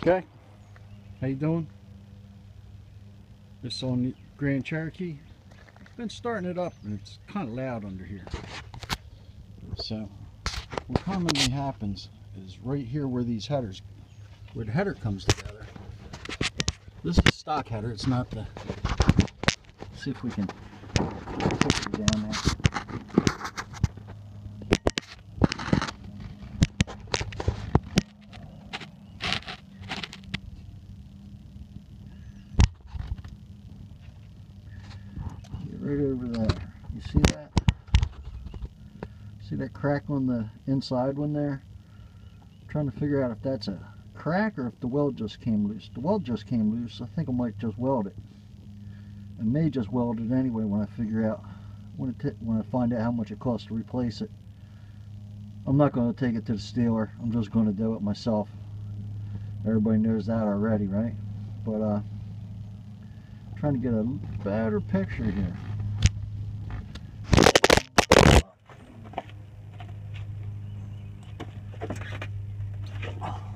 Okay. How you doing? This on the Grand Cherokee. Been starting it up and it's kind of loud under here. So what commonly happens is right here where these headers, where the header comes together. This is stock header. It's not the. see if we can put it down there. Get right over there. You see that? See that crack on the inside one there? I'm trying to figure out if that's a crack or if the weld just came loose. The weld just came loose. I think I might just weld it. I may just weld it anyway when I figure out when it when I find out how much it costs to replace it. I'm not going to take it to the steeler. I'm just going to do it myself. Everybody knows that already, right? But uh, trying to get a better picture here. あ